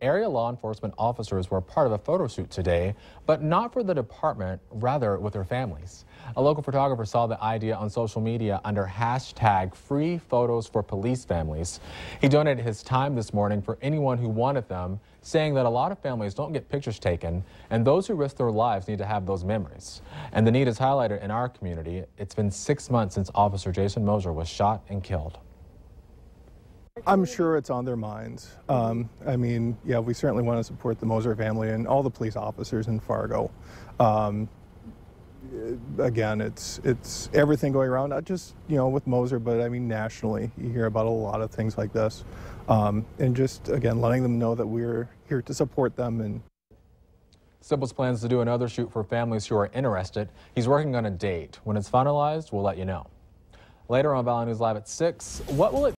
area law enforcement officers were part of a photo shoot today, but not for the department, rather with their families. A local photographer saw the idea on social media under hashtag free photos for police families. He donated his time this morning for anyone who wanted them, saying that a lot of families don't get pictures taken, and those who risk their lives need to have those memories. And the need is highlighted in our community. It's been six months since Officer Jason Moszer was shot and killed. I'm sure it's on their minds. Um, I mean, yeah, we certainly want to support the Moszer family and all the police officers in Fargo. Um, again, it's it's everything going around, not just you know with Moszer, but I mean nationally. You hear about a lot of things like this, um, and just again letting them know that we're here to support them and. Sybils plans to do another shoot for families who are interested. He's working on a date. When it's finalized, we'll let you know. Later on Valley News Live at 6, what will it